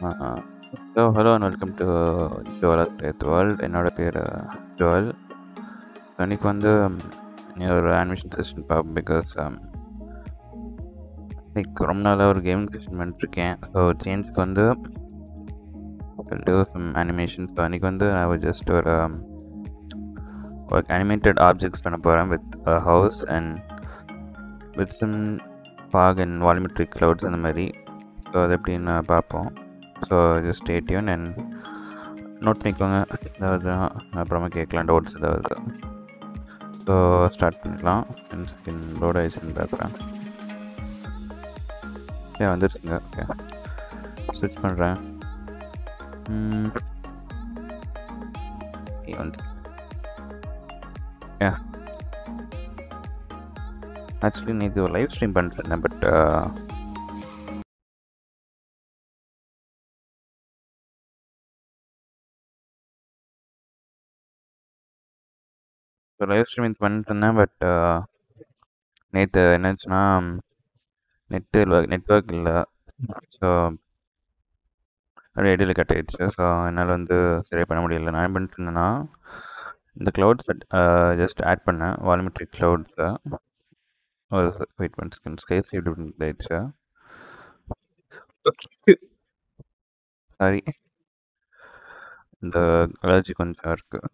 So hello and welcome to Jola death world என்னோட பேர் ஜோல் அன்றைக்கி வந்து நீ ஒரு அனிமேஷன் செஷன் பார்ப்போம் பிகாஸ் லைக் ரொம்ப நாளாக ஒரு கேமிங் செஷன் பண்ணிட்டுருக்கேன். ஸோ சேஞ்சுக்கு வந்து டூ சம் அனிமேஷன் ஸோ அன்றைக்கி வந்து நான் ஜஸ்ட் ஒரு ஒரு அனிமேட்டட் ஆப்ஜெக்ட்ஸ் பண்ண போகிறேன் with house and with some fog and volumetric clouds அந்த மாதிரி. ஸோ அது எப்படின்னு பார்ப்போம். So just stay tuned and note பண்ணிக்கோங்க ஏதாவது அப்புறமா கேட்கலாம் டவுட்ஸ் ஏதாவது. ஸோ ஸ்டார்ட் பண்ணிக்கலாம். ஒன் செகண்ட் லோட் ஆயிடுச்சுன்னு பார்க்குறேன். ஏன் வந்துருச்சுங்க. ஓகே ஸ்விட்ச் பண்ணுறேன் வந்து ஏ ஆக்சுவலி நேற்று ஒரு லைவ் ஸ்ட்ரீம் பண்ணிருந்தேன் பட் லைவ் ஸ்ட்ரீமிங் பண்ணிட்டு இருந்தேன் பட் நேற்று என்னாச்சுன்னா நெட்டு நெட்ஒர்க் இல்லை. ஸோ ரேடியில் கட் ஆயிடுச்சு. ஸோ என்னால் வந்து சரியாக பண்ண முடியல. நான் என்ன பண்ணிட்டுருந்தேன்னா இந்த செட் ஜஸ்ட் ஆட் பண்ணேன். வால்மெட்ரிக் க்ளவுட்ஸை ஒரு வெயிட் ஒன் ஸ்கை சேவ் ஆயிடுச்சு? சாரி இந்த அலர்ஜி கொஞ்சம் இருக்குது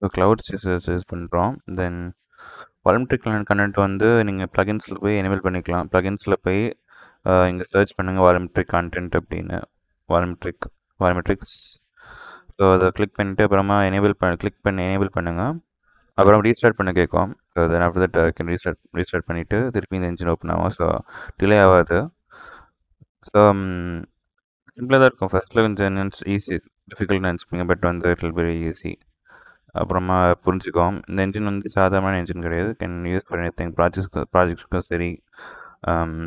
ஸோ க்ளவுட்ஸ் யூஸ் பண்ணுறோம் தென் வால்மெட்ரிக் கண்டென்ட் வந்து நீங்கள் ப்ளகின்ஸில் போய் எனேபிள் பண்ணிக்கலாம். ப்ளகின்ஸில் போய் இங்கே சர்ச் பண்ணுங்கள் வால்மெட்ரிக் கண்டென்ட் அப்படின்னு. வாலமெட்ரிக் வால்மெட்ரிக்ஸ் ஸோ அதை கிளிக் பண்ணிவிட்டு அப்புறமா எனேபிள் பண்ண கிளிக் பண்ணி எனேபிள் பண்ணுங்கள் அப்புறம் ரீஸ்டார்ட் பண்ண கேட்கும். So then after that can restart restart பண்ணிவிட்டு திருப்பி இந்த இன்ஜின் ஓப்பன் ஆகும். ஸோ டிலே ஆகாது. ஸோ சிம்பிளாக தான் இருக்கும். ஃபஸ்ட்டில் கொஞ்சம் ஈஸி டிஃபிகல்ட் நினச்சிப்பீங்க பட் வந்து இட் வில் வெரி ஈஸி அப்புறமா புரிஞ்சுக்கோம். இந்த இன்ஜின் வந்து சாதாரணமான இன்ஜின் கிடையாது. Can use for anything ப்ராஜெக்ட்ஸ்க்கு ப்ராஜெக்ட்ஸ்க்கும் சரி.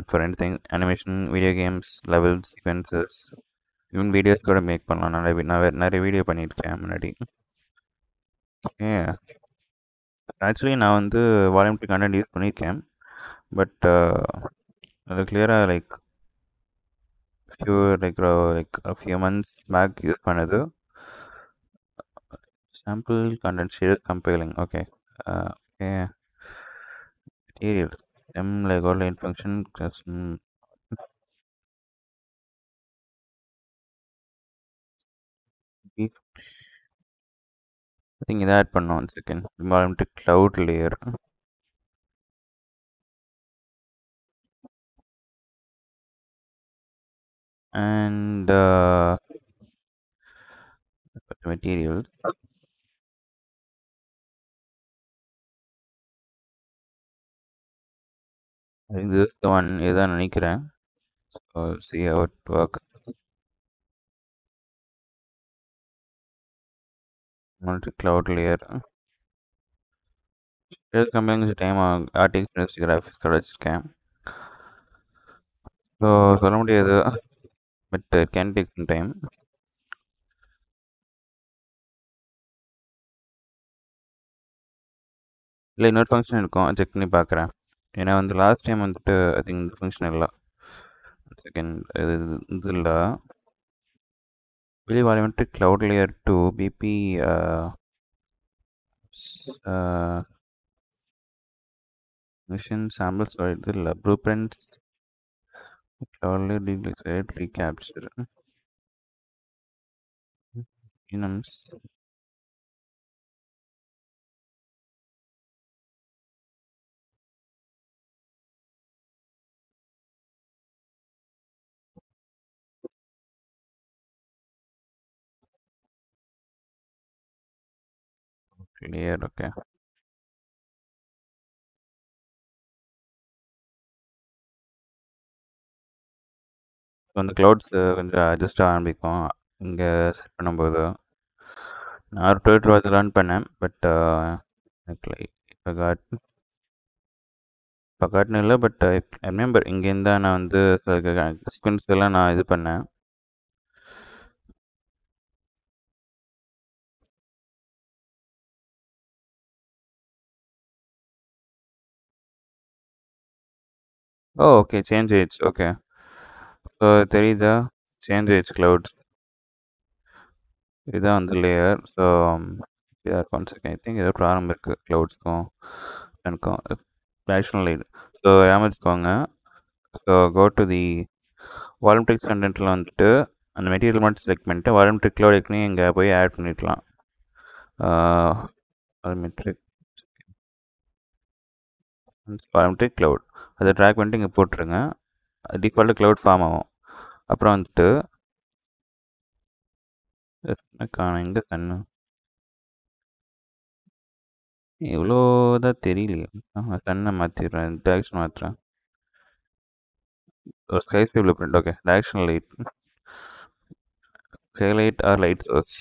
For anything animation video games levels sequences even videos கூட மேக் பண்ணலாம். நிறைய நான் நிறைய வீடியோ பண்ணியிருக்கேன் முன்னாடி. ஓகே ஆக்சுவலி நான் வந்து வால்யூம்ட்ரி கண்டென்ட் யூஸ் பண்ணியிருக்கேன். பட் uh, அது கிளியராக like few like like few months back use பண்ணது. sample content share compiling okay uh, okay material m lego line function custom I think that பண்ணோம் one second environment cloud layer and uh, materials This is the one நினைக்கிறேன். So see how work works multi cloud layer. Share company time RTX graphics கடை வச்சுருக்கேன் so சொல்ல முடியாது. But can take some time இல்லை இன்னொரு function இருக்கும். Check பண்ணி பார்க்குறேன். ஏன்னா வந்து லாஸ்ட் டைம் வந்துட்டு ஐ திங்க் இந்த ஃபங்க்ஷன் இல்லை. செகண்ட் இது இது இல்லை. வெளி வாலிமெண்ட்டு cloud layer to BP machine samples இது இல்லை. ப்ளூ பிரிண்ட் க்ளவுட் லேயர் டீக்ளிக் ரீகேப்சர் இனம்ஸ் clear okay அந்த க்ளவுட்ஸ் கொஞ்சம் அட்ஜஸ்ட் ஆரம்பிக்கும். இங்கே செட் பண்ணும்போது. நான் ஒரு டுவெல் லேர்ன் பண்ணேன். பட் uh, இப்போ காட் இப்போ காட்டுன்னு இல்லை பட் ஐ uh, ரிமெம்பர் இங்கேருந்து தான் நான் வந்து சீக்வன்ஸ் எல்லாம் நான் இது பண்ணேன். Oh okay. சேஞ்ச் ஆயிடுச்சு. ஓகே. ஸோ தெரியுதா? சேஞ்ச் ஆயிடுச்சு க்ளவுட்ஸ் இதுதான் வந்து layer so one second I think ஏதோ ப்ராப்ளம் இருக்குது க்ளவுட்ஸ்க்கும் எனக்கும் நேஷனல் light so ஏமாச்சுக்கோங்க so go to the volumetrics கண்டென்ட்டில் வந்துட்டு அந்த மெட்டீரியல் மட்டும் செலக்ட் பண்ணிட்டு வால்மெட்ரிக் க்ளவுட் ஏற்கனவே இங்கே போய் ஆட் பண்ணிக்கலாம். வால்மெட்ரிக் வால்மெட்ரிக் க்ளவுட் அதை ட்ராக் பண்ணிட்டு இங்கே போட்டுருங்க. டிஃபால்ட்டு க்ளவுட் ஃபார்ம் ஆகும். அப்புறம் வந்துட்டு காணும்? எங்கே கண்ணு? எவ்வளோ தான் தெரியலையே. கண்ணை மாற்றிடுறேன் direction மாற்றுறேன் sky sky blueprint okay direction light sky light or light source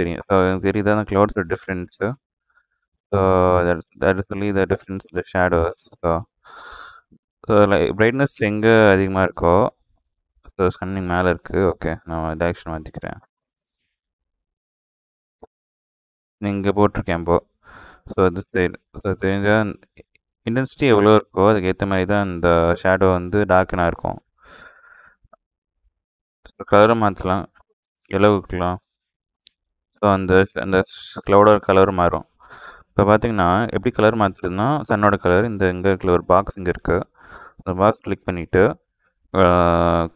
தெரியும். ஸோ எனக்கு தெரியுது அந்த க்ளவுட்ஸோட difference so that is only the difference the shadows so so like brightness எங்கே அதிகமாக இருக்கோ ஸோ சன்னிங் மேலே இருக்குது ஓகே நான் டேரக்ஷன் மாற்றிக்கிறேன் இங்கே போட்டிருக்கேன் இப்போ. ஸோ அது சைடு ஸோ தெரிஞ்சால் இன்டென்சிட்டி எவ்வளோ இருக்கோ அதுக்கேற்ற மாதிரி தான் இந்த ஷேடோ வந்து டார்க்கனாக இருக்கும். கலரை மாற்றலாம் எல்லோவுக்கலாம் ஸோ அந்த அந்த க்ளவுடோட கலர் மாறும். இப்போ பார்த்தீங்கன்னா எப்படி கலர் மாற்றுறதுன்னா சன்னோட கலர் இந்த இங்கே இருக்கிற ஒரு பாக்ஸ் இங்கே இருக்குது அந்த பாக்ஸ் கிளிக் பண்ணிவிட்டு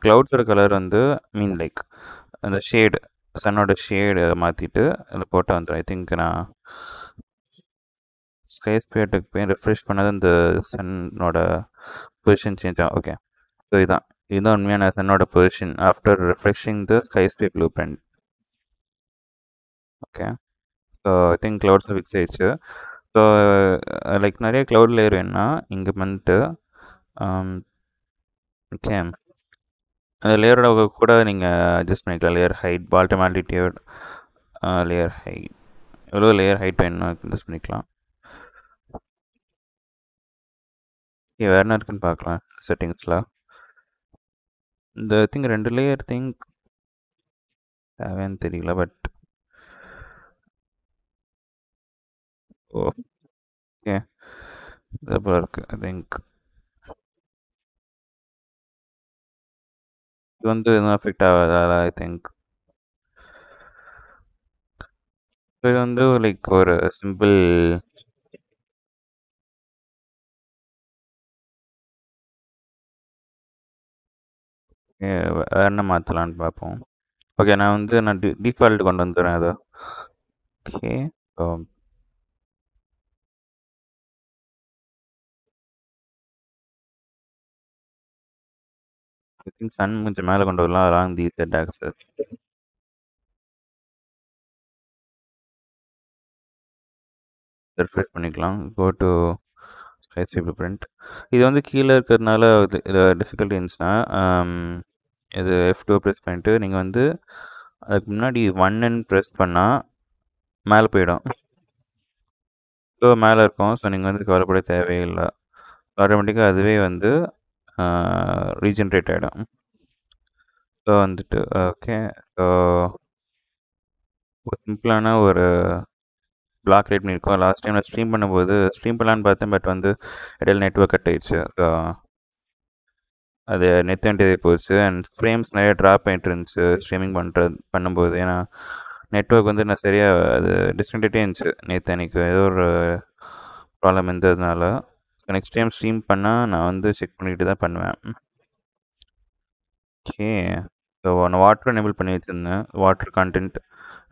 க்ளவுட்ஸோட கலர் வந்து மீன் லைக் அந்த ஷேடு சன்னோட ஷேடு மாற்றிட்டு அதில் போட்டால் வந்துடும் ஐ திங்க் நான் ஸ்கை ஸ்பேட்டுக்கு போய் ரெஃப்ரெஷ் பண்ணது இந்த சன்னோட பொசிஷன் சேஞ்ச் ஆகும். ஓகே ஸோ இதுதான் இதுதான் உண்மையான சன்னோட position after refreshing the skysphere blueprint okay so I think clouds fix ஆயிடுச்சு ஸோ லைக் நிறைய க்ளவுட் லேயர் வேணும்னா இங்கே வந்துட்டு ஓகே அந்த லேயரோட கூட நீங்கள் அட்ஜஸ்ட் பண்ணிக்கலாம். Layer height bottom altitude layer height எவ்வளோ லேயர் ஹைட் வேணும்னா அட்ஜஸ்ட் பண்ணிக்கலாம். வேறு என்ன இருக்குன்னு பார்க்கலாம் செட்டிங்ஸில் இந்த திங்க் ரெண்டு லேயர் திங்க் தேவைன்னு தெரியல பட் ஓகே இது இருக்கு ஐ திங்க் இது வந்து எதுவும் அஃபெக்ட் ஆகாதால ஐ திங்க் இது வந்து லைக் ஒரு சிம்பிள் என்ன மாற்றலான்னு பார்ப்போம் ஓகே நான் வந்து நான் டி டிஃபால்ட் கொண்டு வந்துடுறேன் அதை. ஓகே ஐ திங்க் சன் கொஞ்சம் மேலே கொண்டு வரலாம். ராங் தி செட் சார் ரெஃப்ரெஷ் பண்ணிக்கலாம். கோ டு ஸ்கை பிரிண்ட் இது வந்து கீழே இருக்கிறதுனால இது டிஃபிகல்ட்டி இருந்துச்சுன்னா இது எஃப் டூ ப்ரெஸ் பண்ணிட்டு நீங்கள் வந்து அதுக்கு முன்னாடி ஒன்னுன்னு ப்ரெஸ் பண்ணால் மேலே போயிடும். ஸோ மேலே இருக்கும். ஸோ நீங்கள் வந்து கவலைப்பட தேவையில்லை. ஆட்டோமேட்டிக்காக அதுவே வந்து ரீஜென்ரேட் ஆகிடும் ஸோ வந்துட்டு ஓகே ஸோ ஒரு சிம்பிளான ஒரு பிளாக் ரேட் பண்ணியிருக்கோம். லாஸ்ட் டைம் நான் ஸ்ட்ரீம் பண்ணும்போது ஸ்ட்ரீம் பண்ணலான்னு பார்த்தேன். பட் வந்து இடையில நெட்ஒர்க் கட் ஆயிடுச்சு. ஸோ அது நெட் வேண்டியதே போச்சு. அண்ட் ஃப்ரேம்ஸ் நிறைய ட்ராப் ஆகிட்டு இருந்துச்சு. ஸ்ட்ரீமிங் பண்ணுறது பண்ணும்போது. ஏன்னா நெட்ஒர்க் வந்து நான் சரியாக அது டிஸ்கனெக்டே இருந்துச்சு நேற்று அன்றைக்கி ஏதோ ஒரு ப்ராப்ளம் இருந்ததுனால. நெக்ஸ்ட் டைம் ஸ்ட்ரீம் பண்ணால் நான் வந்து செக் பண்ணிக்கிட்டு தான் பண்ணுவேன். ஓகே ஸோ நான் வாட்டர் எனேபிள் பண்ணி வச்சுருந்தேன். Water content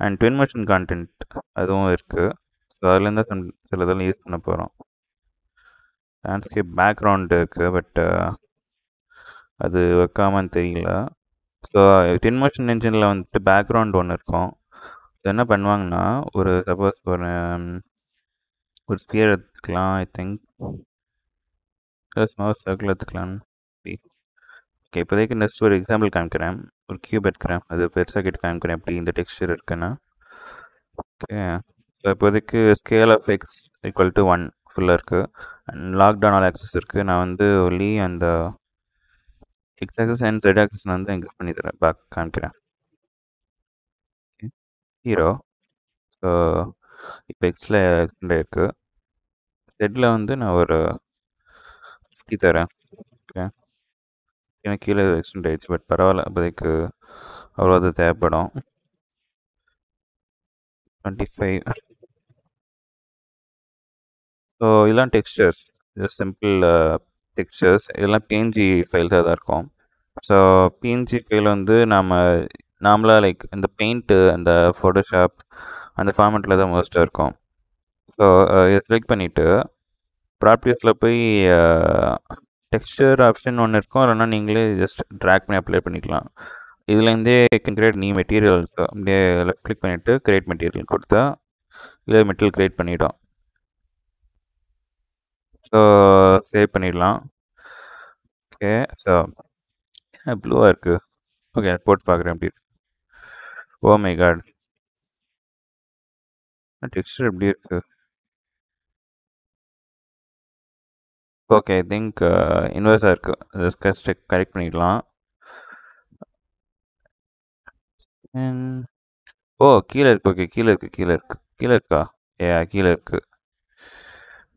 and twin motion content அதுவும் இருக்குது ஸோ அதுலேருந்து தான் சில இதெல்லாம் யூஸ் பண்ண போகிறோம் லேண்ட்ஸ்கேப் பேக்ரவுண்டு இருக்குது பட் அது வைக்காமன்னு தெரியல. ஸோ டென் மோஷன் என்ஜினில் வந்துட்டு பேக்ரவுண்ட் ஒன்று இருக்கும். என்ன பண்ணுவாங்கன்னா ஒரு சப்போஸ் ஒரு ஒரு ஸ்பியர் எடுத்துக்கலாம் ஐ திங்க் ஸ்மால் சர்க்கிள் எடுத்துக்கலாம் ஓகே இப்போதைக்கு நெக்ஸ்ட் ஒரு எக்ஸாம்பிள் காமிக்கிறேன். ஒரு கியூப் எடுக்கிறேன். அது பெருசாக கிட்ட காமிக்கிறேன் எப்படி இந்த டெக்ஸ்டர் இருக்குன்னா. ஓகே ஸோ இப்போதைக்கு scale of X equal to one ஃபுல்லாக இருக்குது அண்ட் லாக்டவுன் ஆல் ஆக்சஸ் இருக்குது நான் வந்து ஒன்லி அந்த X axis and zed axis நான் வந்து இன்க்ரீஸ் பண்ணி தரேன். பேக் காமிக்கிறேன். ஹீரோ ஸோ இப்போ எக்ஸில் இருக்குது ஜெட்டில் வந்து நான் ஒரு ஃபிஃப்டி தரேன். ஓகே எனக்கு கீழே எக்ஸ்டெண்ட் ஆயிடுச்சு பட் பரவாயில்ல. இப்போதைக்கு அவ்வளோ அது தேவைப்படும். டுவெண்ட்டி ஃபைவ் ஸோ இதெல்லாம் டெக்ஸ்டர்ஸ் சிம்பிள் டெக்ஸ்டர்ஸ் இதெல்லாம் பிஎன்ஜி ஃபைல்ஸாக தான் இருக்கும். ஸோ பிஎன்ஜி ஃபைல் வந்து நாம் நார்மலாக லைக் இந்த பெயிண்ட்டு அந்த ஃபோட்டோஷாப் அந்த ஃபார்மெட்டில் தான் மோஸ்ட்டாக இருக்கும். ஸோ இதை செலக்ட் பண்ணிவிட்டு ப்ராப்பர்ட்டிஸில் போய் டெக்ஸ்டர் ஆப்ஷன் ஒன்று இருக்கும். இல்லைனா நீங்களே ஜஸ்ட் ட்ராக் பண்ணி அப்ளை பண்ணிக்கலாம். இதுலேருந்தே கேன் கிரியேட் நியூ மெட்டீரியல் அப்படியே லெஃப்ட் கிளிக் பண்ணிவிட்டு கிரியேட் மெட்டீரியல் கொடுத்தா இதில் மெட்டீரியல் கிரியேட் பண்ணிவிடும் ஸோ சேவ் பண்ணிடலாம். ஓகே ஸோ ப்ளூவாக இருக்குது ஓகே போட்டு பார்க்குறேன் எப்படி ஓ மை காட் டெக்ஸ்டர் எப்படி இருக்கு? ஓகே ஐ திங்க் இன்வெர்ஸாக இருக்குது கரெக்ட் பண்ணிக்கலாம் ஓ கீழே இருக்கு. ஓகே கீழே இருக்கு கீழே இருக்கு. கீழே இருக்கா? ஏ கீழே இருக்கு.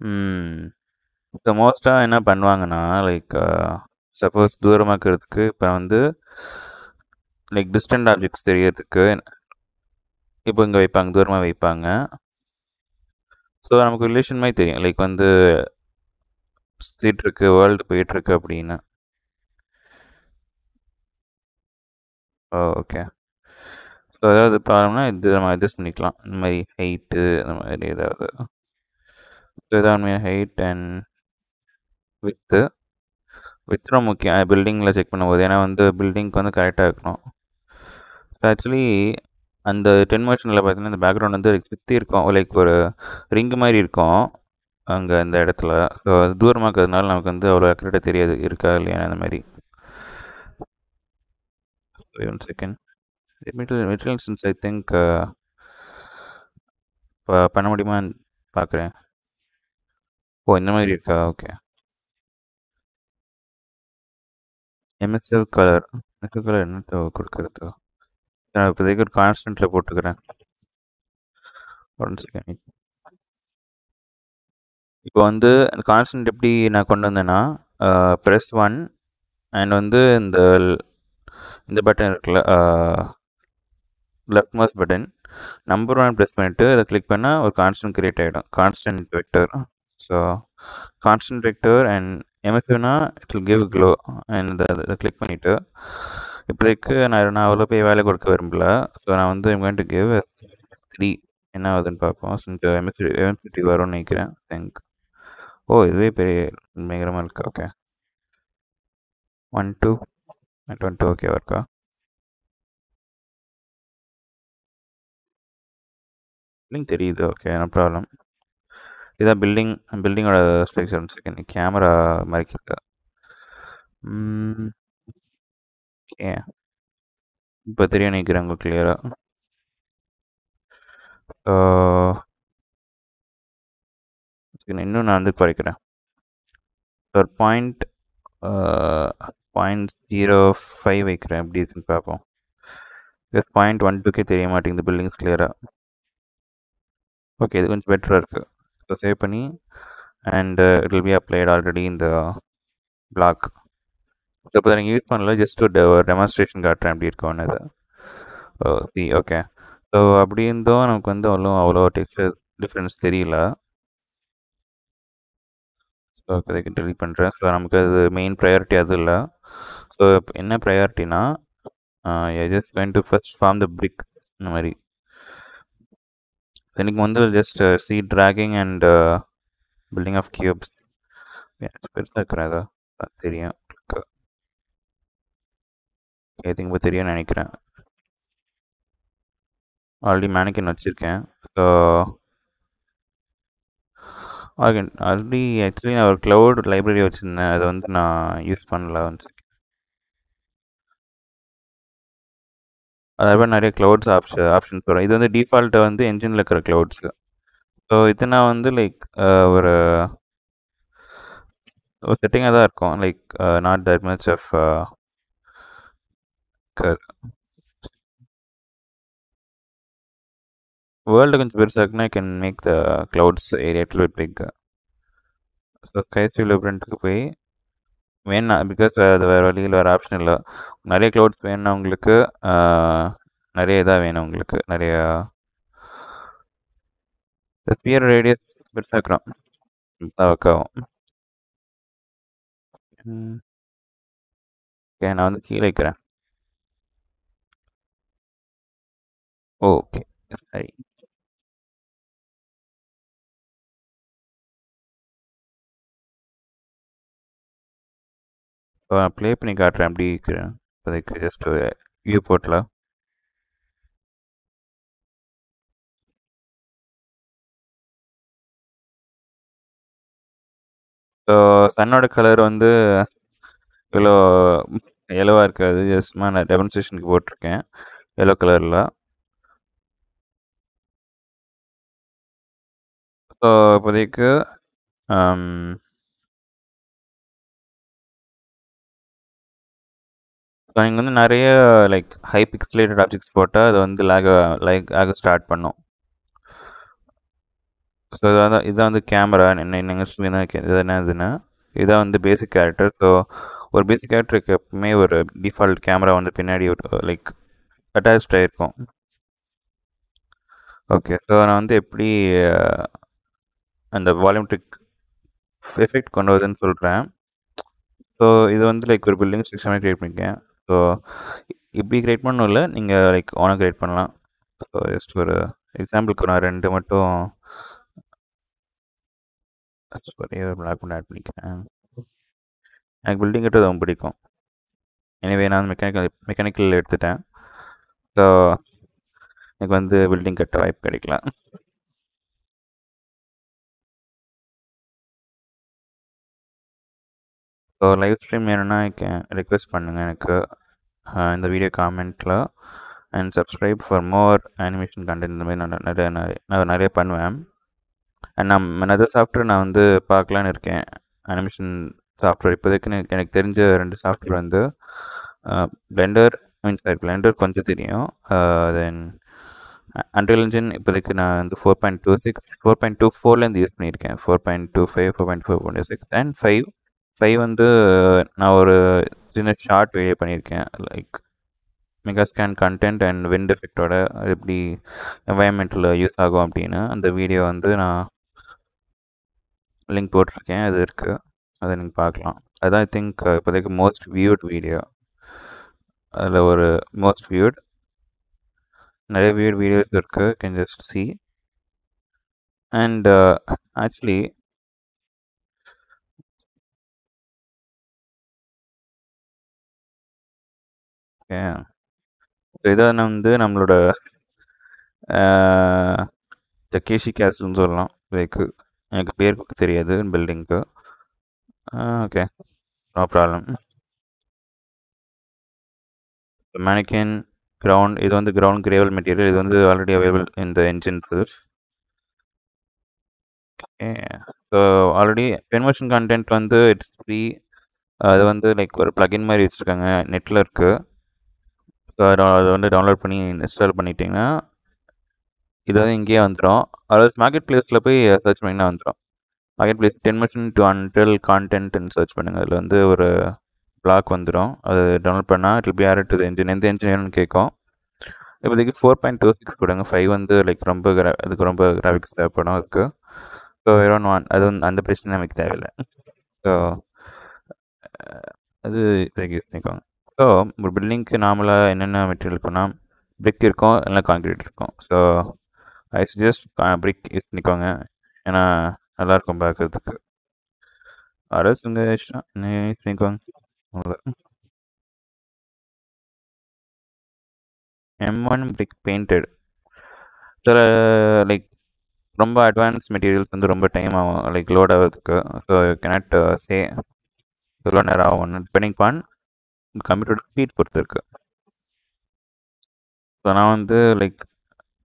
Hmm. இப்போ மோஸ்ட்டாக என்ன பண்ணுவாங்கன்னா லைக் சப்போஸ் தூரமாக்கிறதுக்கு இருக்கிறதுக்கு இப்போ வந்து லைக் டிஸ்டன்ட் ஆப்ஜெக்ட்ஸ் தெரியறதுக்கு இப்போ இங்கே வைப்பாங்க தூரமாக வைப்பாங்க. ஸோ நமக்கு ரிலேஷன் மாதிரி தெரியும். லைக் வந்து சுற்றிட்டுருக்கு வேர்ல்டு போயிட்டுருக்கு அப்படின்னு. ஓ ஓகே ஸோ ஏதாவது ப்ராப்ளம்னா இது நம்ம அட்ஜஸ்ட் பண்ணிக்கலாம். இந்த மாதிரி ஹைட்டு இந்த மாதிரி ஏதாவது. ஸோ இதான் ஹைட் அண்ட் வித்து வித் ரொம்ப முக்கியம் பில்டிங்கில் செக் பண்ணும்போது. ஏன்னா வந்து பில்டிங்க்கு வந்து கரெக்டாக இருக்கணும். ஸோ ஆக்சுவலி அந்த டென் மோஷனில் பார்த்தீங்கன்னா இந்த பேக்ரவுண்ட் வந்து சுற்றி இருக்கும். லைக் ஒரு ரிங்கு மாதிரி இருக்கும் அங்கே அந்த இடத்துல. ஸோ அது தூரமாக இருக்கிறதுனால நமக்கு வந்து அவ்வளோ அக்யூரேட்டாக தெரியாது. இருக்கா இல்லையா அந்த மாதிரி. One second material materials I think இப்போ பண்ண முடியுமான்னு பார்க்குறேன் ஓ இந்த மாதிரி இருக்கா? Okay MSL colour MSL colour என்ன கொடுக்குறது? நான் இப்போதைக்கு ஒரு கான்ஸ்டன்ட்டில் போட்டுக்கிறேன். ஒன் செகண்ட் இப்போ வந்து அந்த கான்ஸ்டன்ட் எப்படி நான் கொண்டு வந்தேன்னா ப்ரெஸ் ஒன் அண்ட் வந்து இந்த இந்த பட்டன் இருக்குல்ல left most button number one press பண்ணிவிட்டு அதை கிளிக் பண்ணால் ஒரு கான்ஸ்டன்ட் க்ரியேட் ஆகிடும் constant vector so constant vector and எம்எஃப்யூனா it will give glow and இதை கிளிக் பண்ணிவிட்டு இப்போதைக்கு நான் நான் அவ்வளோ போய் வேலை கொடுக்க விரும்பல. ஸோ நான் வந்து எம் டு கிவ் த்ரீ என்ன ஆகுதுன்னு பார்ப்போம். கொஞ்சம் எம்எஸ்சி எம்எஸ்சிட்டி வரும்னு நினைக்கிறேன். தேங்க் ஓ oh, இதுவே பெரிய பயங்கரமாக இருக்கா? Okay one two one two ஓகேவா இருக்கா லிங்க் தெரியுது. ஓகே நோ ப்ராப்ளம் இதான் பில்டிங் பில்டிங்கோட ஸ்ட்ரக்சர் செகண்ட் கேமரா மாதிரி ஓகே இப்போ தெரியும் நினைக்கிறேன் உங்களுக்கு கிளியராக இன்னும் நான் வந்து குறைக்கிறேன். ஒரு பாயிண்ட் பாயிண்ட் ஜீரோ ஃபைவ் வைக்கிறேன். எப்படி இருக்குன்னு பார்ப்போம். பாயிண்ட் ஒன் டூக்கே தெரிய மாட்டேங்குது. பில்டிங்ஸ் கிளியராக ஓகே இது கொஞ்சம் பெட்டராக இருக்குது ஸோ சேவ் பண்ணி and it will be applied already இந்த பிளாக் இப்போ நீங்கள் யூஸ் பண்ணல ஜஸ்ட் ஒரு டெமான்ஸ்ட்ரேஷன் காட்டுறேன் அப்படி இருக்கோன்னு இது. ஓ சி ஓகே ஸோ அப்படி இருந்தும் நமக்கு வந்து அவ்வளோ அவ்வளோ டெக்ஸ்டர் டிஃப்ரென்ஸ் தெரியல. ஸோ அதுக்கு டெலிட் பண்ணுறேன் ஸோ நமக்கு அது மெயின் ப்ரையாரிட்டி அது இல்லை. ஸோ என்ன ப்ரையாரிட்டினா just when to first form the brick இந்த மாதிரி. எனக்கு வந்து just see tracking and building of cubes பெருசாக இருக்கிறேன் தெரியும். ஐ திங்க் தெரியும்னு நினைக்கிறேன். ஆல்ரெடி மேனிக்கன் வச்சுருக்கேன். ஸோ ஆல்ரெடி ஆக்சுவலி நான் ஒரு க்ளவுட் லைப்ரரி வச்சுருந்தேன். அதை வந்து நான் யூஸ் பண்ணல வந்து. அதை நிறைய க்ளவுட்ஸ் ஆப்ஷன் ஆப்ஷன்ஸ் வரும். இது வந்து டிஃபால்ட்டாக வந்து என்ஜினில் இருக்கிற க்ளவுட்ஸு ஸோ இது நான் வந்து லைக் ஒரு ஒரு செட்டிங்காக தான் இருக்கும். Like not that much of world கொஞ்சம் பெருசாக இருக்குன்னா can make the clouds area to big so கைசி லிப்ரண்ட்டுக்கு போய் வேணா பிகாஸ் அது வேறு வழியில் வேறு ஆப்ஷன் இல்லை. நிறைய க்ளவுட்ஸ் வேணும்னா உங்களுக்கு நிறைய இதாக வேணும் உங்களுக்கு. நிறைய ஸ்பியர் ரேடியஸ் பெருசாக இருக்கிறோம் ஓகே நான் வந்து கீழே வைக்கிறேன். ஓகே சரி. இப்போ நான் ப்ளே பண்ணி காட்டுறேன். எப்படி இருக்கிறேன் இப்போதைக்கு ஜஸ்ட் வியூ போர்ட்டில் ஸோ சன்னோட கலர் வந்து இவ்வளோ எல்லோவாக இருக்காது. ஜஸ்ட்மா நான் டெமன்ஸ்ட்ரேஷனுக்கு போட்டிருக்கேன். எல்லோ கலரில் ஸோ இப்போதைக்கு um, ஸோ நீங்கள் வந்து நிறைய லைக் ஹை பிக்சலேட்டட் ஆப்ஜெக்ட்ஸ் போட்டால் அது வந்து லேக் லைக் ஆக ஸ்டார்ட் பண்ணும். ஸோ இதான் இதுதான் வந்து கேமரா என்ன நீங்கள் இது என்ன இதுன்னா இதான் வந்து பேசிக் கேரக்டர் ஸோ ஒரு பேசிக் கேரக்டருக்கு எப்பவுமே ஒரு டிஃபால்ட் கேமரா வந்து பின்னாடி ஒரு லைக் அட்டாச்ட் ஆகிருக்கும் ஓகே ஸோ நான் வந்து எப்படி அந்த வால்யூமெட்ரிக் எஃபெக்ட் கொண்டு வருதுன்னு சொல்கிறேன் ஸோ இது வந்து லைக் ஒரு பில்டிங் செக்ஷனாக க்ரியேட் பண்ணியிருக்கேன் ஸோ இப்படி க்ரியேட் பண்ணணும் இல்லை நீங்கள் லைக் ஓனாக க்ரியேட் பண்ணலாம். ஸோ ஜஸ்ட் ஒரு எக்ஸாம்பிளுக்கு நான் ரெண்டு மட்டும் சாரி ஒரு பிளாக் பண்ண ஆட் பண்ணிக்கிறேன். எனக்கு பில்டிங் கட்டுறது ரொம்ப பிடிக்கும். எனவே நான் மெக்கானிக்கல் மெக்கானிக்கல் எடுத்துட்டேன். ஸோ எனக்கு வந்து பில்டிங் கட்ட வாய்ப்பு கிடைக்கலாம் ஸோ லைவ் ஸ்ட்ரீம் வேணும்னா ரெக்வெஸ்ட் பண்ணுங்கள் எனக்கு. இந்த video காமெண்ட்டில் and subscribe for more animation content இந்த மாதிரி நான் நிறைய நான் நிறைய பண்ணுவேன். அண்ட் நான் நிறைய சாஃப்ட்வேர் நான் வந்து பார்க்கலான்னு இருக்கேன். அனிமேஷன் சாஃப்ட்வேர் இப்போதைக்கு எனக்கு எனக்கு தெரிஞ்ச ரெண்டு சாஃப்ட்வேர் வந்து பிளெண்டர் மீன்ஸ் பிளெண்டர் கொஞ்சம் தெரியும். தென் அண்ட்ரியல் இன்ஜின் இப்போதைக்கு நான் வந்து four point two six four point two ஃபோர்லேருந்து use பண்ணியிருக்கேன். Four point two five four point four point six and five five வந்து நான் ஒரு சின்ன ஷார்ட் வீடியோ பண்ணியிருக்கேன். Like mega scan content and wind எஃபெக்டோட அது எப்படி என்வாயன்மெண்ட்டில் யூஸ் ஆகும் அப்படின்னு அந்த வீடியோ வந்து நான் லிங்க் போட்டிருக்கேன். அது இருக்குது அதை நீங்கள் பார்க்கலாம். அதுதான் ஐ திங்க் இப்போதைக்கு மோஸ்ட் வியூட் வீடியோ அதில் ஒரு மோஸ்ட் வியூட் நிறைய வியூட் வீடியோஸ் இருக்குது can just see and actually இதான் வந்து நம்மளோட தக்கேஷி கேஸ்ட்னு சொல்லலாம். லைக் எனக்கு பேர் தெரியாது பில்டிங்க்கு ஓகே. நோ ப்ராப்ளம் மேனிக்கன் கிரவுண்ட் இது வந்து கிரவுண்ட் கிரேவல் மெட்டீரியல் இது வந்து ஆல்ரெடி அவைலபிள் இந்த என்ஜின் ப்ரூஃப் ஸோ ஆல்ரெடி பென்மோஷன் கண்டென்ட் வந்து இட்ஸ் ஃப்ரீ அது வந்து லைக் ஒரு ப்ளகின் மாதிரி வச்சுருக்காங்க நெட்டில் இருக்குது அதை வந்து டவுன்லோட் பண்ணி இன்ஸ்டால் பண்ணிட்டீங்கன்னா இது வந்து இங்கேயே வந்துடும் அதாவது மார்க்கெட் பிளேஸில் போய் சர்ச் பண்ணிங்கன்னா வந்துடும் மார்க்கெட் பிளேஸ் டென் மிஷன் டு அன்டல் கான்டென்ட்னு சர்ச் பண்ணுங்கள் அதில் வந்து ஒரு பிளாக் வந்துடும் அது டவுன்லோட் பண்ணால் இட் பி ஆர் டு இன்ஜின் எந்த இன்ஜினியர்னு கேட்கும். இப்போதைக்கு ஃபோர் பாயிண்ட் டூ சிக்ஸ் கொடுங்க ஃபைவ் வந்து லைக் ரொம்ப கிரா அதுக்கு ரொம்ப கிராஃபிக்ஸ் தேவைப்படும் அதுக்கு. ஸோ அரௌண்ட் ஒன் அது வந்து அந்த பிரச்சனை நமக்கு தேவையில்லை. ஸோ அது யூஸ் பண்ணிக்கோங்க ஸோ ஒரு பில்டிங்க்கு நார்மலாக என்னென்ன மெட்டீரியல் பண்ணால் பிரிக் இருக்கும் இல்லை கான்க்ரீட் இருக்கும் so I suggest brick use பண்ணிக்கோங்க. ஏன்னா நல்லாயிருக்கும் பார்க்குறதுக்கு. அரசு உங்கள் இஷ்டம். யூஸ் பண்ணிக்கோங்க. எம் ஒன் பிரிக் பெயிண்டட் சில லைக் ரொம்ப அட்வான்ஸ் மெட்டீரியல்ஸ் வந்து ரொம்ப டைம் ஆகும். லைக் லோட் ஆகிறதுக்கு. ஸோ கனெக்ட் சே எவ்வளோ நேரம் ஆகும். டிபெண்டிங் பான் கம்ப்யூட்டரோட ஸ்பீட் பொறுத்து இருக்கு ஸோ நான் வந்து லைக்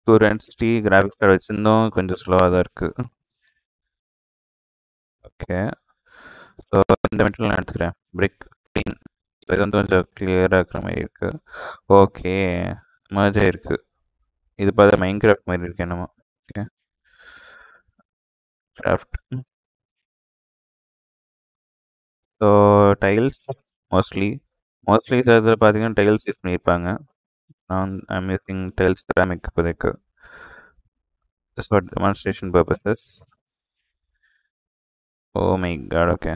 டூ ரெண்ட் சிக்ஸ்டி கிராஃபிக்ஸ் கார்டு வச்சுருந்தோம். கொஞ்சம் ஸ்லோவாக தான் இருக்குது ஓகே ஸோ இந்த மெட்டீரியல் நான் எடுத்துக்கிறேன். பிரிக் க்ளீன் இது வந்து கொஞ்சம் கிளியராக இருக்கிற மாதிரி இருக்குது ஓகே மர்ஜ் இருக்குது இது பார்த்தா மைண்ட் கிராஃப்ட் மாதிரி இருக்கு என்னமோ. Okay craft so tiles mostly mostly இதில் பார்த்தீங்கன்னா டைல்ஸ் யூஸ் பண்ணியிருப்பாங்க நான் ஐம் யூஸிங் டைல்ஸ் செராமிக் இப்போதைக்கு. For demonstration purposes oh my god okay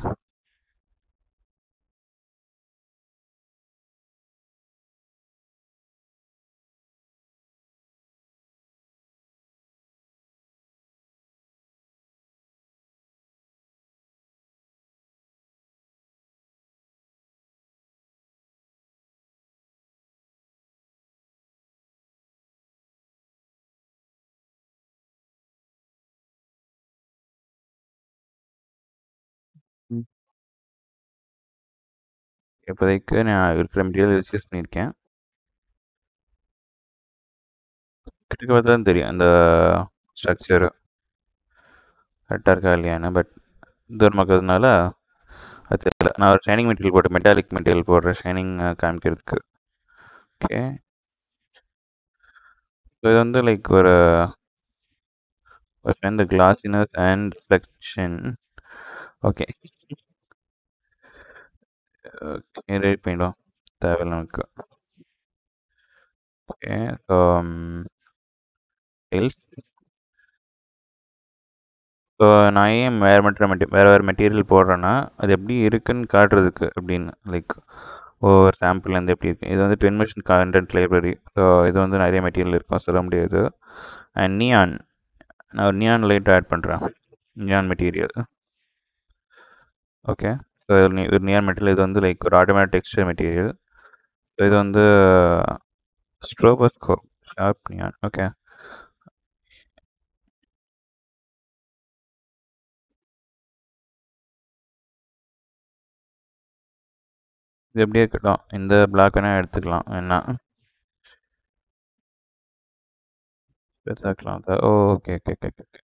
இப்போதைக்கு நான் இருக்கிற மெட்டீரியல் யூஸ் பண்ணியிருக்கேன். கிட்டக்க பார்த்தா தான் தெரியும். அந்த ஸ்ட்ரக்சரு கரெக்டாக இருக்கா இல்லையான்னு. பட் தூரமாக இருக்கிறதுனால அது தெரியல. நான் ஒரு ஷைனிங் மெட்டீரியல் போட்டு மெட்டாலிக் மெட்டீரியல் போடுறேன் ஷைனிங் காமிக்கிறதுக்கு. ஓகே இது வந்து லைக் ஒரு இந்த glossiness and reflection okay. Okay ready பண்ணிடும் தேவையில்லை நமக்கு. ஓகே ஸோ எல்ஸ் ஸோ நான் ஏன் வேறு மட்டும் மெட்டி வேறு வேறு மெட்டீரியல் போடுறேன்னா அது எப்படி இருக்குன்னு காட்டுறதுக்கு அப்படின்னு லைக் ஒவ்வொரு சாம்பிள்லேருந்து எப்படி இருக்குது இது வந்து ten machine content library so இது வந்து நிறைய மெட்டீரியல் இருக்கும் சொல்ல முடியாது. அண்ட் நியான் நான் ஒரு நியான் லைட் ஆட் பண்ணுறேன் நியான் மெட்டீரியல் ஓகே ஸோ ஒரு நியர் மெட்டீரியல் இது வந்து லைக் ஒரு ஆட்டோமேட்டிக் டெக்ஸ்டர் மெட்டீரியல் இது வந்து ஸ்ட்ரோபஸ்கோ ஷார்ப் நியான் ஓகே இது எப்படியே இருக்கட்டும். இந்த பிளாக் வேணால் எடுத்துக்கலாம். என்ன பெருசாக்கலாம் okay okay okay okay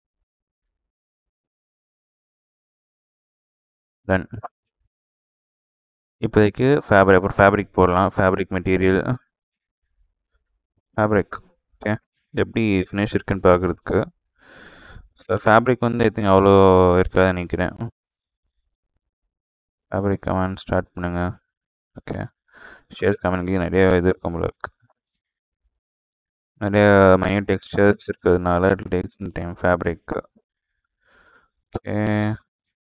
done இப்போதைக்கு ஃபேப்ரிக் அப்புறம் ஃபேப்ரிக் போடலாம். ஃபேப்ரிக் மெட்டீரியல் ஃபேப்ரிக் ஓகே எப்படி ஃபினிஷ் இருக்குன்னு பார்க்குறதுக்கு. ஸோ ஃபேப்ரிக் வந்து ஐ திங்க் அவ்வளோ இருக்காது நினைக்கிறேன். ஃபேப்ரிக் கமெண்ட் ஸ்டார்ட் பண்ணுங்கள் ஓகே ஷேர் கமெண்ட்லேயும் நிறைய இது இருக்கும் போல இருக்கு. நிறைய மைனூட் டெக்ஸ்டர்ஸ் இருக்கிறதுனால it takes time fabric okay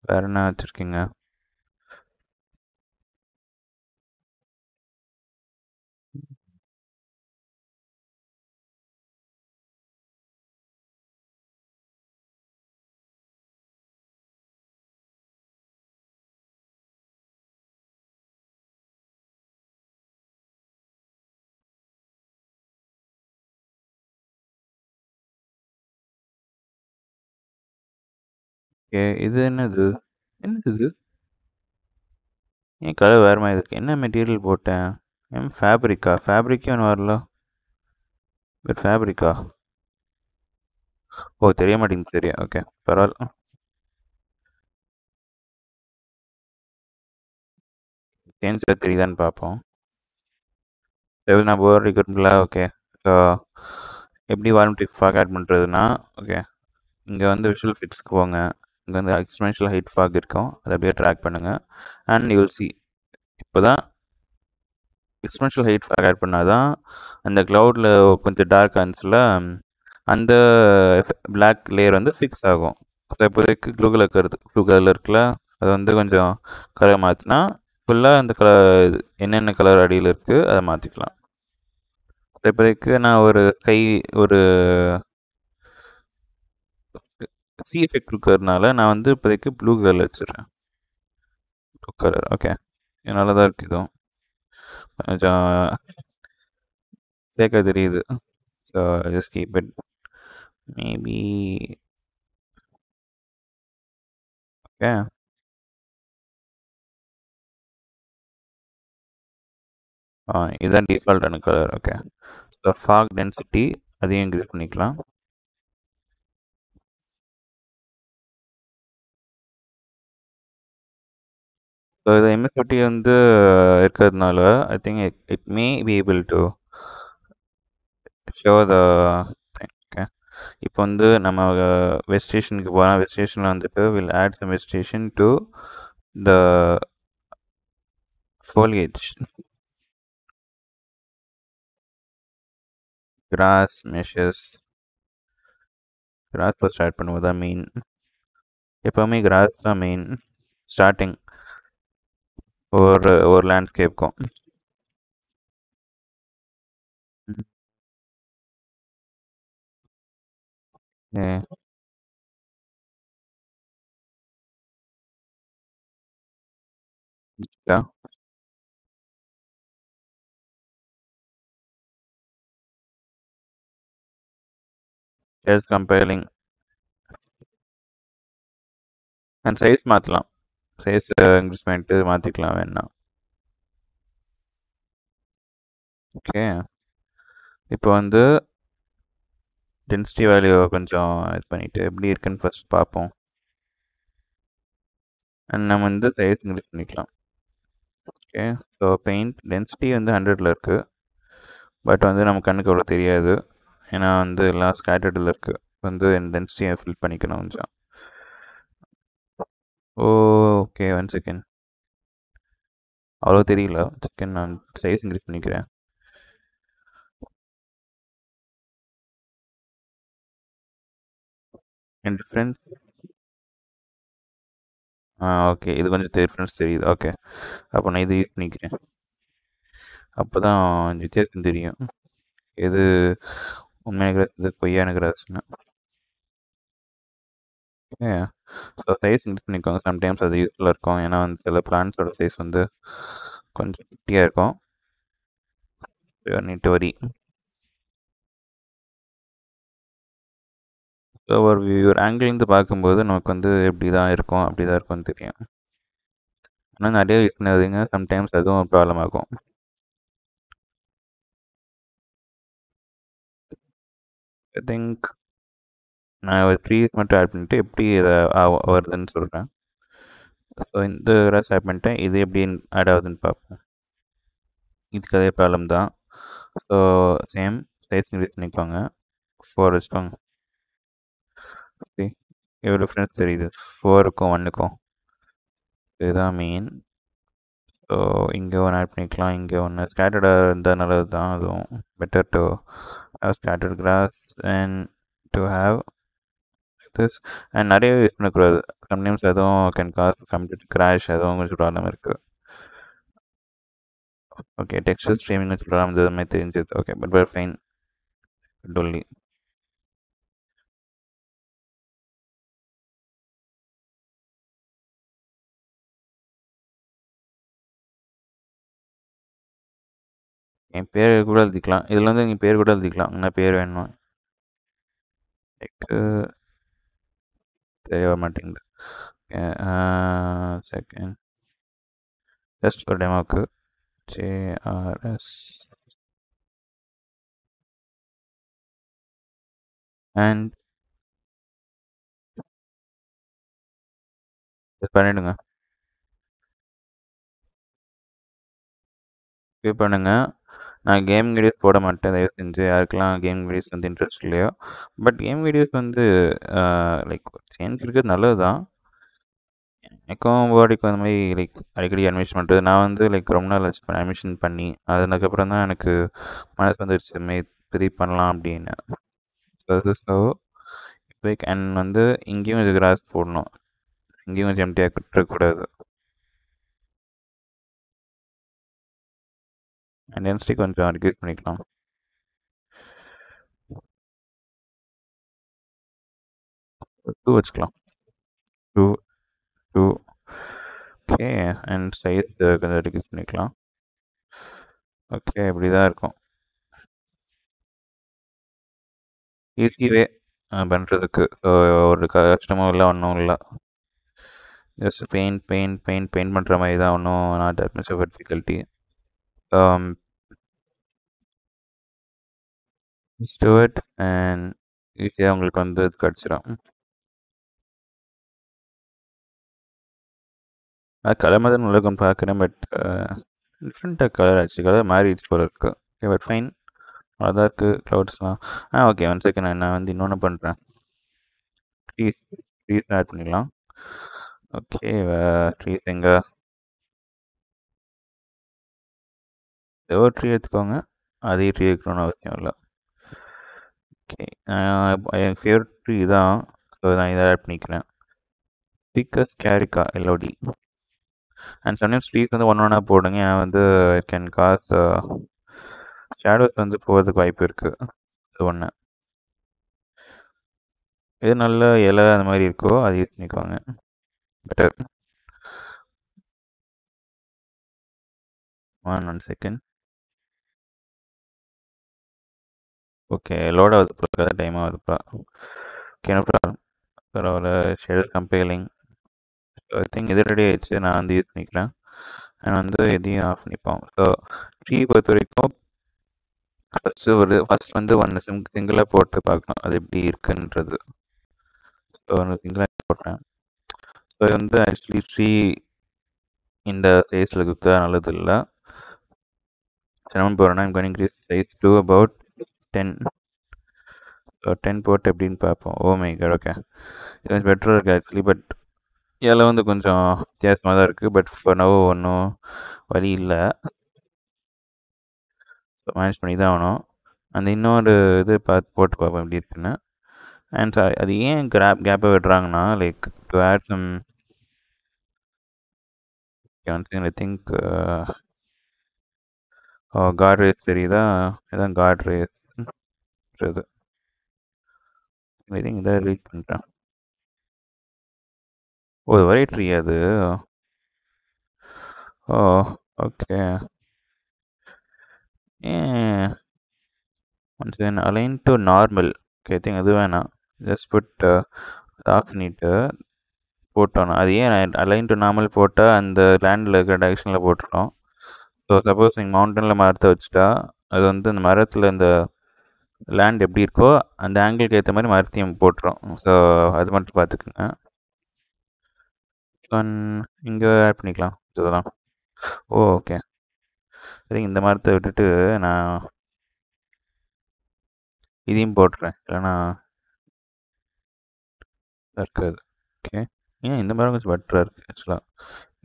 வேறு என்ன வச்சுருக்கீங்க? ஓகே. இது என்னது? என்னது இது? என் கலர் வேறு மாதிரி இருக்கு. என்ன மெட்டீரியல் போட்டேன்? எம் ஃபேப்ரிக்கா ஃபேப்ரிக்கே ஒன்று வரல. பட் ஃபேப்ரிக்கா ஓ தெரிய மாட்டேங்குது. தெரியும் ஓகே. பரவாயில்ல. சேஞ்ச் தெரியுதான்னு பார்ப்போம். சரி நான் போர் அடிக்கிறதுல ஓகே. ஸோ எப்படி வால்மெட்ரிக் ஃபாக் ஆட் பண்ணுறதுன்னா ஓகே. இங்கே வந்து விஷுவல் ஃபிட்ஸ்க்கு போங்க. இங்கே வந்து எக்ஸ்பென்ஷியல் ஹைட் ஃபாக் இருக்கும். அதை அப்படியே ட்ராக் பண்ணுங்கள் அண்ட் யூல் சி இப்போ தான் எக்ஸ்பென்ஷியல் ஹைட் ஃபாக் ஆட் பண்ணால் தான் அந்த க்ளவுடில் கொஞ்சம் டார்க் ஆன்ஸில் அந்த பிளாக் லேயர் வந்து ஃபிக்ஸ் ஆகும். இப்போதைக்கு ப்ளூ கலர் கருது ப்ளூ கலரில் இருக்குல்ல அது வந்து கொஞ்சம் கலர் மாற்றினா ஃபுல்லாக அந்த கலர் என்னென்ன கலர் அடியில் இருக்குது அதை மாற்றிக்கலாம் இப்போதைக்கு நான் ஒரு கை ஒரு சி எஃபெக்ட் இருக்கிறதுனால நான் வந்து இப்போதைக்கு ப்ளூ கலரில் வச்சிடுறேன். ப்ளூ கலர் ஓகே நல்லா தான் இருக்குது இதுவும். கொஞ்சம் கேட்க தெரியுது. So just keep it maybe okay ah இதுதான் டிஃபால்ட்டான colour okay so fog density அதையும் இன்க்ரீஸ் பண்ணிக்கலாம். ஸோ இது எம்எஸ்ஓடி வந்து இருக்கிறதுனால I think it it may be able to show the okay இப்போ வந்து நம்ம வெஸ்ட் ஸ்டேஷனுக்கு போகிறோம் வெஸ்ட் ஸ்டேஷனில் வந்துட்டு will add some vegetation to the foliage. Grass meshes. Grass first start பண்ணுவோம் தான் மெயின் எப்போவுமே கிராஸ் தான் மெயின் ஸ்டார்டிங் ஒரு ஒரு லேண்ட்ஸ்கேப்க்கும் Yeah. Compelling. அண்ட் சைஸ் மாற்றலாம் சைஸ் இன்க்ரீஸ்மெண்ட்டு மாற்றிக்கலாம் வேணா. ஓகே இப்போ வந்து டென்சிட்டி வேல்யூவை கொஞ்சம் இது பண்ணிவிட்டு எப்படி இருக்குன்னு ஃபஸ்ட் பார்ப்போம். அண்ட் நம்ம வந்து சைஸ் இன்க்ரீஸ் பண்ணிக்கலாம். ஓகே ஸோ பெயிண்ட் டென்சிட்டி வந்து ஹண்ட்ரடில் இருக்குது பட் வந்து நம்ம கண்ணுக்கு அவ்வளோ தெரியாது. ஏன்னா வந்து எல்லாம் ஸ்கேட்டர்டில் இருக்குது வந்து டென்சிட்டியை ஃபில் பண்ணிக்கணும் கொஞ்சம். ஓ ஓகே ஒன் செகண்ட் அவ்வளோ தெரியல. செகண்ட் நான் சைஸ் இன்க்ரீஸ் பண்ணிக்கிறேன். என் டிஃப்ரென்ஸ் ஆ ஓகே இது கொஞ்சம் டிஃப்ரென்ஸ் தெரியுது. ஓகே அப்போ நான் இது யூஸ் பண்ணிக்கிறேன். அப்போ தான் வித்தியாசம் தெரியும். எது உண்மையான கிராஸ் இது எனக்கு கிராஸ்னு ஓகே ஸோ சைஸ் இன்க்ரீஸ் பண்ணிக்கோங்க. சம்டைம்ஸ் அது யூஸ்ஃபுல்லாக இருக்கும். ஏன்னா வந்து சில பிளான்ஸோட சைஸ் வந்து கொஞ்சம் குட்டியாக இருக்கும். நீட்டு வரி ஸோ ஒரு ஒரு ஆங்கிள்லேருந்து பார்க்கும்போது நமக்கு வந்து எப்படி தான் இருக்கும் அப்படி தான் இருக்கும்னு தெரியும். ஆனால் நிறைய யூஸ் பண்ணாதீங்க. சம்டைம்ஸ் அதுவும் ப்ராப்ளம் ஆகும். ஐ திங்க் நான் ஒரு த்ரீ மட்டும் ஆட் பண்ணிட்டு எப்படி இதை வருதுன்னு சொல்கிறேன் ஸோ இந்த கிராஸ் ஆட் பண்ணிட்டேன். இது எப்படி ஆட் ஆகுதுன்னு பார்ப்போம். இதுக்கு அதே ப்ராப்ளம் தான். ஸோ சேம் சைஸ் இன்க்ரீஸ் பண்ணிக்கோங்க. ஃபோர் வச்சுக்கோங்க. எவ்வளோ டிஃப்ரென்ஸ் தெரியுது? ஃபோருக்கும் ஒன்றுக்கும் இதுதான் மெயின் ஸோ இங்கே ஒன்று ஆட் பண்ணிக்கலாம். இங்கே ஒன்று ஸ்கேட்டர்டாக இருந்தால் நல்லது தான் அதுவும் better to have scattered grass and to have this and நிறைய யூஸ் பண்ணக்கூடாது சம்டைம்ஸ் அதுவும் கேன் காஸ் கம்ப்ளீட் கிராஷ் அதுவும் கொஞ்சம் ப்ராப்ளம் இருக்குது ஓகே டெக்ஸ்டர் ஸ்ட்ரீமிங் வச்சு ப்ராப்ளம் மாதிரி தெரிஞ்சது. ஓகே பட் பட் ஃபைன் டொல்லி என் பேர் கூட எழுதிக்கலாம். இதில் வந்து நீங்கள் பேர் கூட எழுதிக்கலாம். என்ன பேர் வேணும்? எனக்கு தெரிய மாட்டேங்குது. செகண்ட் ஜஸ்ட் ஒரு டெமோக்கு ஜேஆர்எஸ் அண்ட் பண்ணிடுங்க. பே பண்ணுங்க. நான் கேம் வீடியோஸ் போட மாட்டேன். தயவு செஞ்சு யாருக்கெல்லாம் கேம் வீடியோஸ் வந்து இன்ட்ரெஸ்ட் இல்லையோ. பட் கேம் வீடியோஸ் வந்து லைக் சேஞ்ச் இருக்கிறது நல்லது தான் எனக்கும் பாடிக்கும் அந்த மாதிரி லைக் அடிக்கடி அட்மிஷன் பண்ணுறது நான் வந்து லைக் ரொம்ப நாள் அட்மிஷன் பண்ணி அதுக்கப்புறம் தான் எனக்கு மனசு வந்துடுச்சு மே திருப்பி பண்ணலாம் அப்படின்னு. ஸோ லைக் அண்ட் வந்து இங்கேயும் இது கிராஸ் போடணும். இங்கேயும் கொஞ்சம் எம்டியாக கட்டக்கூடாது டென்சிட்டி கொஞ்சம் ரெடியூஸ் பண்ணிக்கலாம் டூ வச்சுக்கலாம் two two okay and size கொஞ்சம் ரெடியூஸ் பண்ணிக்கலாம் ஓகே இப்படி தான் இருக்கும். ஈஸிவே பண்ணுறதுக்கு ஒரு கஷ்டமும் இல்லை ஒன்றும் இல்லை. Just paint paint paint paint பண்ணுற மாதிரி தான் ஒன்றும் not that much of difficulty Um, do it and ஈஸியாக உங்களுக்கு வந்து இது கிடச்சிடும் நான் கலர் மாதிரி நல்லா இருக்கும் பார்க்குறேன் பட் டிஃப்ரெண்ட்டாக கலர் ஆச்சு. கலர் மாறிடுச்சு போல இருக்கு. ஓகே பட் ஃபைன் அதான் இருக்குது க்ளவுட்ஸ்லாம் ஆ ஓகே ஒன் செகண்ட் நான் வந்து இன்னொன்று பண்ணுறேன் ட்ரீஸ் ட்ரீஸ் ஆட் பண்ணிக்கலாம் ஓகே ட்ரீஸ் எங்கே? ஏதோ ட்ரீ எடுத்துக்கோங்க. அதே ட்ரீ எடுக்கணும்னு அவசியம் இல்லை. ஓகே என் ஃபேவரட் ட்ரீ தான். ஸோ நான் இதை ஆட் பண்ணிக்கிறேன். ஸ்பீக்கர்ஸ் கேரிக்கா எல்ஓடி அண்ட் சம்டைம்ஸ் ஸ்பீக் வந்து ஒன் ஒன்றா போடுங்க. ஏன்னா வந்து கேன் காஸ் ஷேடோஸ் வந்து போகிறதுக்கு வாய்ப்பு இருக்குது அது ஒன்று எது நல்ல இலை அந்த மாதிரி இருக்கோ அது யூஸ் பண்ணிக்கோங்க. Better one one second okay load ஆகுது ப்ரோ டைம் ஆகுதுப்பா ஓகே நோ ப்ராப்ளம் பரவாயில்ல ஷெடர் கம்பெயிலிங் ஐ திங்க் இது ரெடி ஆயிடுச்சு. நான் வந்து யூஸ் பண்ணிக்கிறேன். நான் வந்து எதையும் ஆஃப் பண்ணிப்போம். ஸோ ட்ரீ பொறுத்த வரைக்கும் ஃபஸ்ட்டு ஒரு ஃபஸ்ட் வந்து ஒன்று சிம் சிங்கிளாக போட்டு பார்க்கணும். அது எப்படி இருக்குன்றது. ஸோ ஒன்று சிங்கிளாக போட்டேன். ஸோ இது வந்து ஆக்சுவலி ட்ரீ இந்த சைஸில் கொடுத்தா நல்லது இல்லை. சிரமம் போகிறேன்னா I'm increase size to about ten so ten போட்டு எப்படின்னு பார்ப்போம். ஓ மை காட் ஓகே இது கொஞ்சம் பெட்டராக இருக்குது ஆக்சுவலி பட் இதில் வந்து கொஞ்சம் வித்தியாசமாக தான் இருக்குது பட் ஃபார் ஒன்றும் வழி இல்லை. ஸோ மேனேஜ் பண்ணி தான் ஆகணும். அந்த இன்னொரு இது பார்த்து போட்டு பார்ப்போம் எப்படி இருக்குன்னு. அண்ட் அது ஏன் கிராப் கேப்பை விடுறாங்கன்னா like to add some I think god rays தெரியுதா? இதான் காட் ரேஸ் இது ஐ இதை ரீட் பண்ணிட்டேன். ஒரு வெரைட்ரி அது? ஓ okay once then align to normal okay thing அது வேணாம். ஜஸ்ட் புட் ஆஃப் பண்ணிட்டு போட்டோம் அது ஏன் அலைன் டு நார்மல் போட்டால் அந்த லேண்டில் இருக்கிற டைரெக்ஷனில் போட்டுரும் ஸோ சப்போஸ் நீங்கள் மவுண்டனில் மரத்தை வச்சுட்டா அது வந்து அந்த மரத்தில் இந்த லேண்ட் எப்படி இருக்கோ அந்த ஆங்கிளுக்கு ஏற்ற மாதிரி மரத்தையும் போட்டுரும். ஸோ அது மட்டும் பார்த்துக்குங்க. இங்கே ஆட் பண்ணிக்கலாம். இதெல்லாம் ஓ ஓகே சரி இந்த மரத்தை விட்டுட்டு நான் இதையும் போட்டுறேன். இல்லைனா இருக்காது. ஓகே ஏன் இந்த மரம் கொஞ்சம் பெட்டராக இருக்குது ஆக்சுவலாக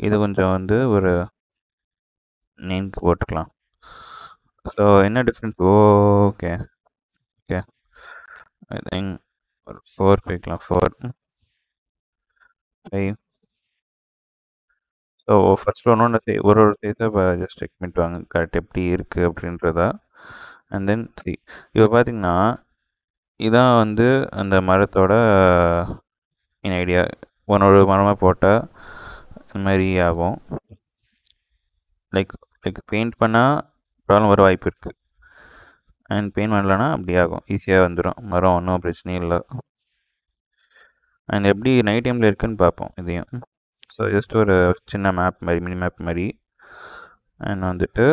இது கொஞ்சம் வந்து ஒரு நேம்க்கு போட்டுக்கலாம். ஸோ என்ன difference okay okay. I think ஒரு ஃபோர் போய்க்கலாம் ஃபோர் ஃபைவ் ஸோ ஃபஸ்ட் ஒன்று ஒன்று ஒரு ஒரு சைஸை இப்போ ஜஸ்ட் செக் பண்ணிட்டு வாங்க. கரெக்ட் எப்படி இருக்குது அப்படின்றதா. அண்ட் தென் த்ரீ இப்போ பார்த்தீங்கன்னா இதான் வந்து அந்த மரத்தோட என் ஐடியா ஒன்னொரு மரமாக போட்டால் இந்த மாதிரி ஆகும். லைக் லைக் பெயிண்ட் பண்ணால் ப்ராப்ளம் வர வாய்ப்பு இருக்குது அண்ட் பெயின் பண்ணலன்னா அப்படி ஆகும். ஈஸியாக வந்துடும் மரம் ஒன்றும் பிரச்சனையும் இல்லை. அண்ட் எப்படி நைட் டைமில் இருக்குன்னு பார்ப்போம் இதையும். ஸோ ஜஸ்ட் ஒரு சின்ன மேப் மாதிரி மினி மேப் மாதிரி. அண்ட் வந்துட்டு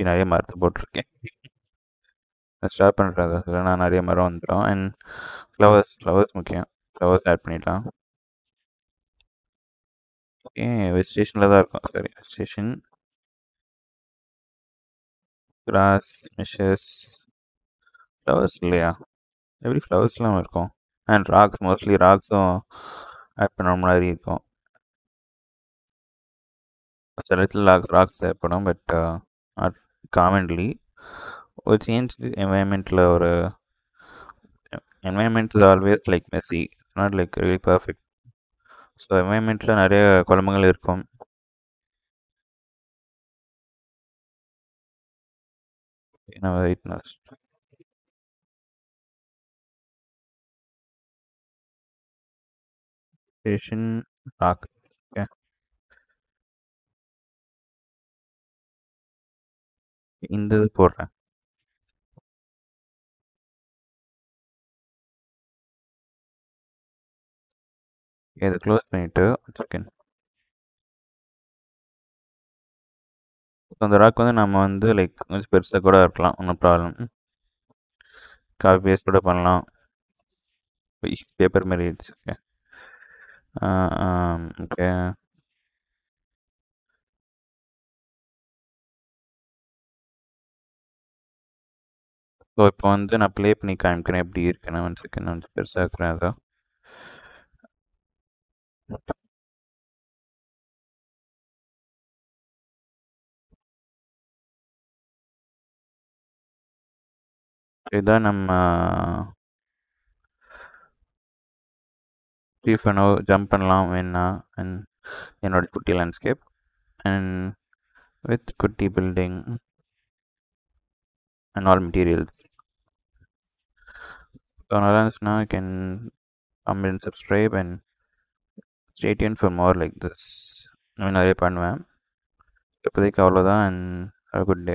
நிறைய மரத்தை போட்டிருக்கேன். ஸ்டார்ட் பண்ணுறது இல்லைனா நிறைய மரம் வந்துடும் அண்ட் ஃப்ளவர்ஸ் ஃப்ளவர்ஸ் முக்கியம். ஃப்ளவர்ஸ் ஆட் பண்ணிடலாம். ஏன் ஸ்டேஷனில் தான் இருக்கும். சரி ஸ்டேஷன். கிராஸ் மிஷஸ் ஃப்ளவர்ஸ் இல்லையா? எப்படி ஃப்ளவர்ஸ்லாம் இருக்கும்? அண்ட் ராக்ஸ் மோஸ்ட்லி ராக்ஸும் ஆட் பண்ண மாதிரி இருக்கும். சில இடத்துல ராக் ராக்ஸ் தேவைப்படும் பட் நாட் காமன்லி ஒரு சேஞ்ச் என்வாயன்மெண்ட்டில் ஒரு environment is always like messy not like really perfect so என்வாயன்மெண்ட்டில் நிறைய குழம்புகள் இருக்கும். நான் வெயிட் ஸ்டேஷன் ராக் ஓகே இந்த இது போடுறேன். இதை க்ளோஸ் பண்ணிவிட்டு செகண்ட் அந்த ராக் வந்து நம்ம வந்து லைக் கொஞ்சம் பெருசாக கூட இருக்கலாம் ஒன்றும் ப்ராப்ளம் காப்பி பேஸ்ட் கூட பண்ணலாம். பேப்பர் மாதிரி ஆயிடுச்சு. ஓகே ஓகே ஸோ இப்போ வந்து நான் ப்ளே பண்ணி காமிக்கிறேன் எப்படி இருக்குன்னு ஒன் செகண்ட் வந்து பெருசாக இருக்கிறேன் அதான் இதுதான் நம்ம ரீஃபனோ ஜம்ப் பண்ணலாம் வேணா. அண்ட் என்னோட குட்டி லேண்ட்ஸ்கேப் அண்ட் வித் குட்டி building and all materials so நல்லா இருந்துச்சுன்னா can comment and subscribe and for more like this like நான் நிறைய பண்ணுவேன். இப்போதைக்கு அவ்வளோதான் அண்ட் குட் டே